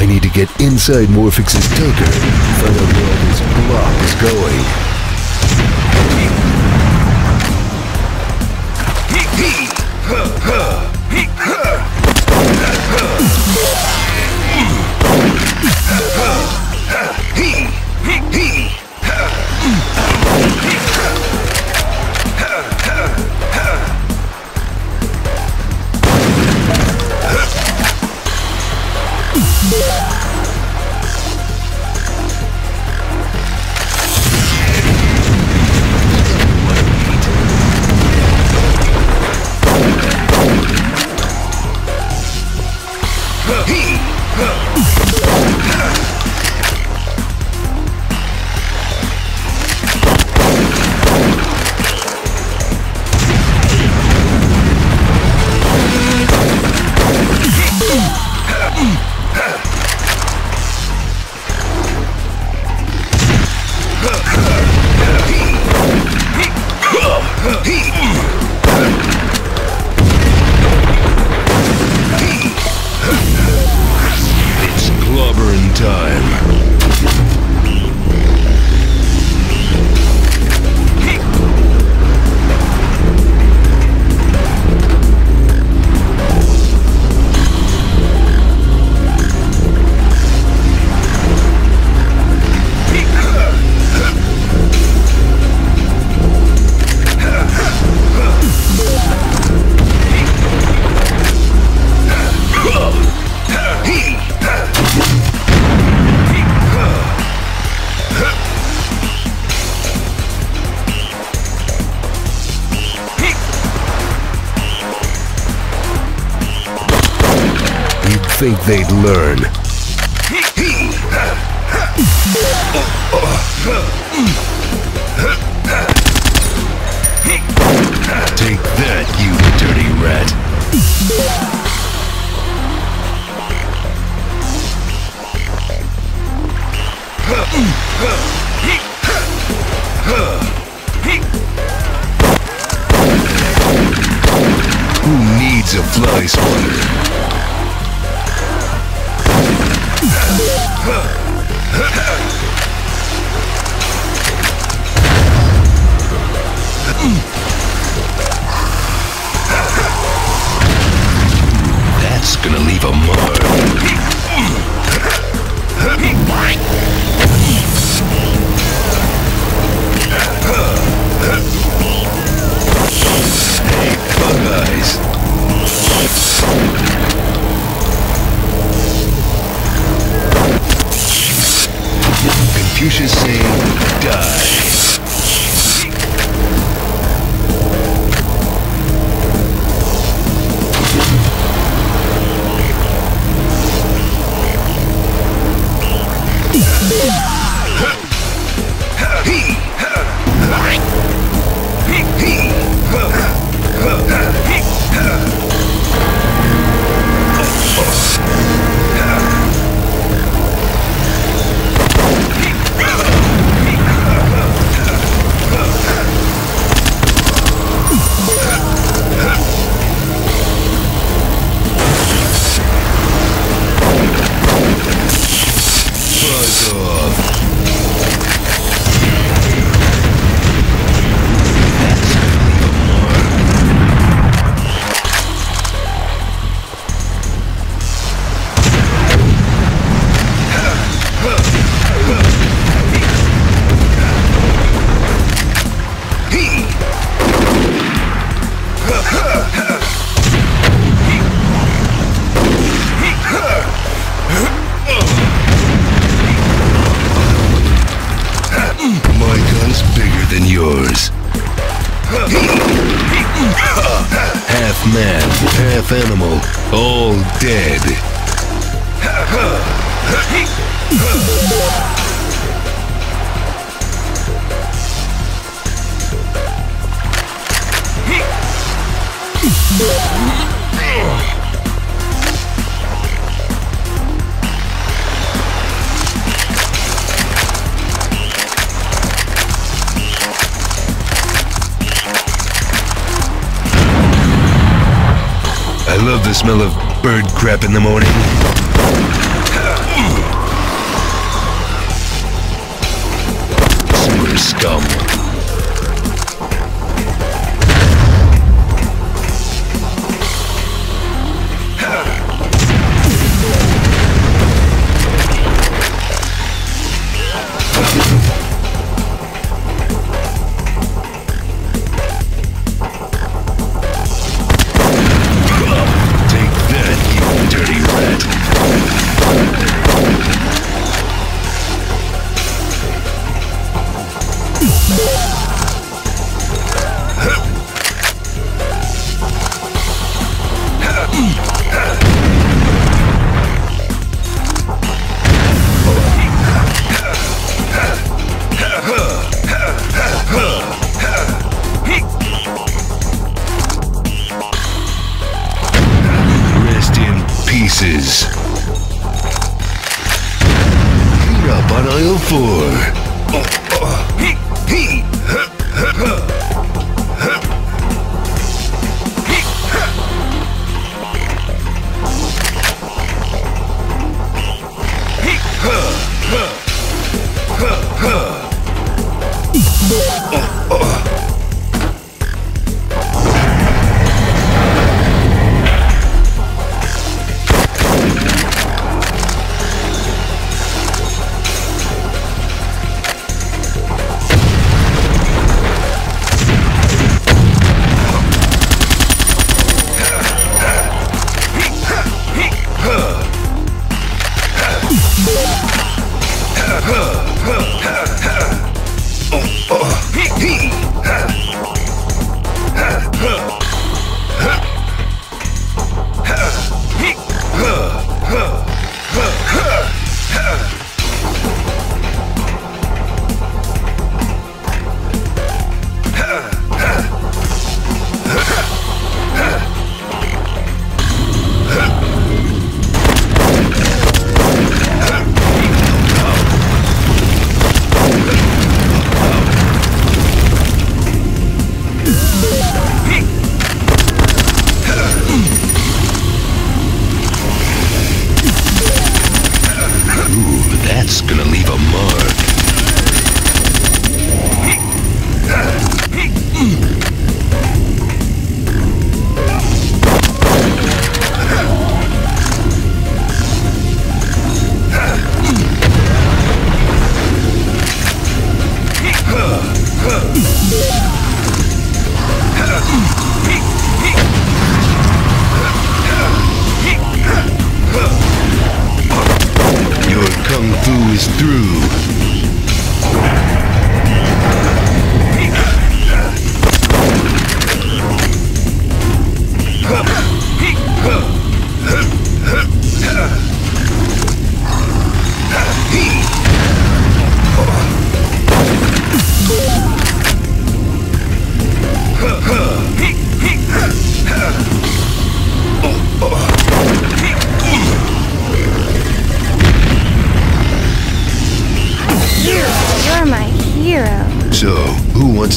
I need to get inside Morphix's tanker. Find out where this block is going. It's think they'd learn. Take that, you dirty rat. Who needs a fly? That's gonna leave a mark. Yeah. Animal, all dead. I love the smell of bird crap in the morning.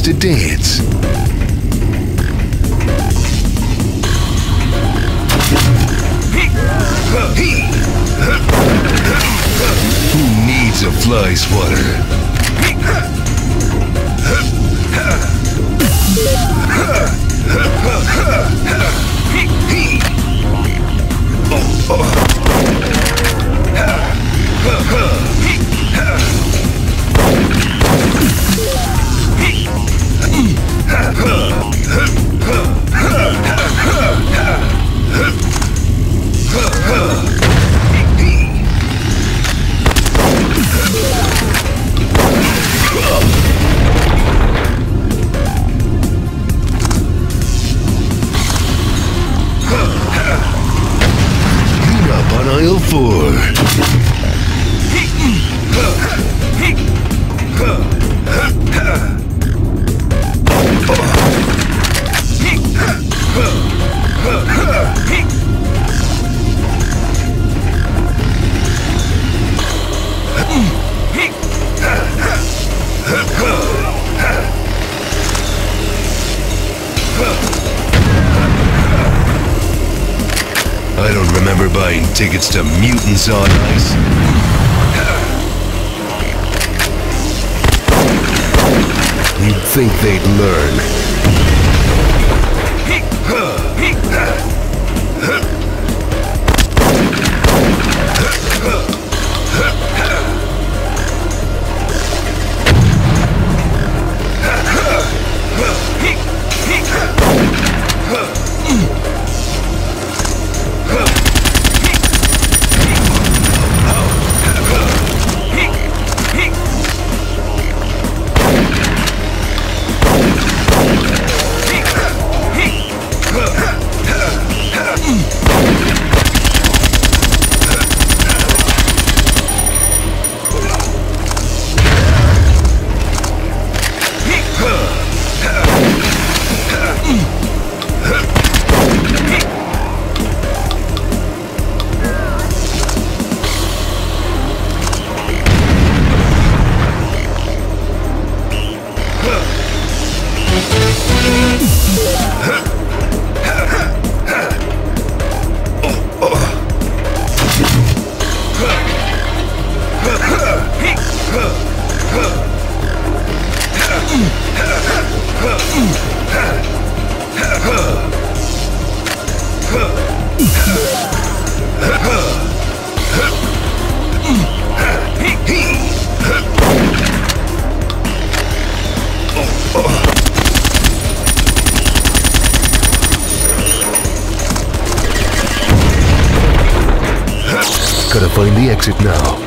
To dance. Who needs a fly swatter? Tickets to Mutants on Ice. You'd think they'd learn. Gotta find the exit now.